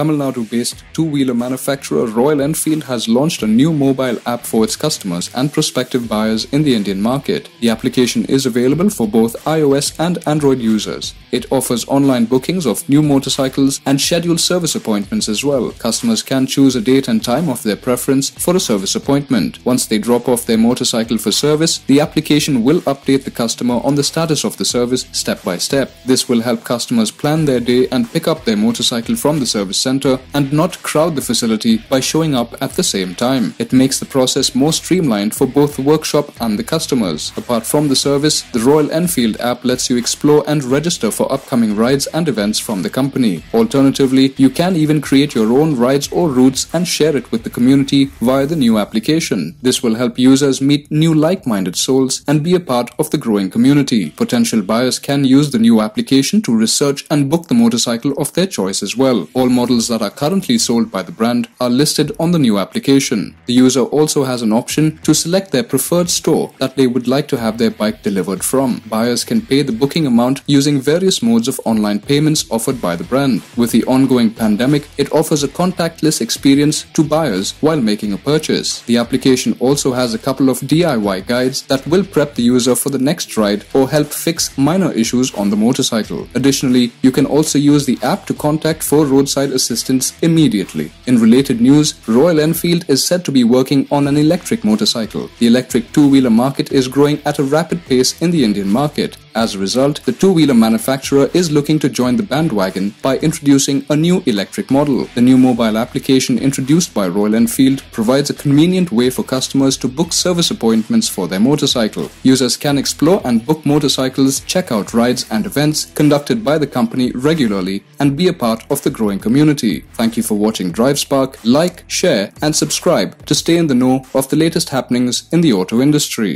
Tamil Nadu-based two-wheeler manufacturer Royal Enfield has launched a new mobile app for its customers and prospective buyers in the Indian market. The application is available for both iOS and Android users. It offers online bookings of new motorcycles and scheduled service appointments as well. Customers can choose a date and time of their preference for a service appointment. Once they drop off their motorcycle for service, the application will update the customer on the status of the service step by step. This will help customers plan their day and pick up their motorcycle from the service center and not crowd the facility by showing up at the same time. It makes the process more streamlined for both the workshop and the customers. Apart from the service, the Royal Enfield app lets you explore and register for upcoming rides and events from the company. Alternatively, you can even create your own rides or routes and share it with the community via the new application. This will help users meet new like-minded souls and be a part of the growing community. Potential buyers can use the new application to research and book the motorcycle of their choice as well. All models that are currently sold by the brand are listed on the new application. The user also has an option to select their preferred store that they would like to have their bike delivered from. Buyers can pay the booking amount using various modes of online payments offered by the brand. With the ongoing pandemic, it offers a contactless experience to buyers while making a purchase. The application also has a couple of DIY guides that will prep the user for the next ride or help fix minor issues on the motorcycle. Additionally, you can also use the app to contact for roadside assistance immediately. In related news, Royal Enfield is said to be working on an electric motorcycle. The electric two-wheeler market is growing at a rapid pace in the Indian market. As a result, the two-wheeler manufacturer is looking to join the bandwagon by introducing a new electric model. The new mobile application introduced by Royal Enfield provides a convenient way for customers to book service appointments for their motorcycle. Users can explore and book motorcycles, check out rides and events conducted by the company regularly and be a part of the growing Thank you for watching DriveSpark. Like, share and subscribe to stay in the know of the latest happenings in the auto industry.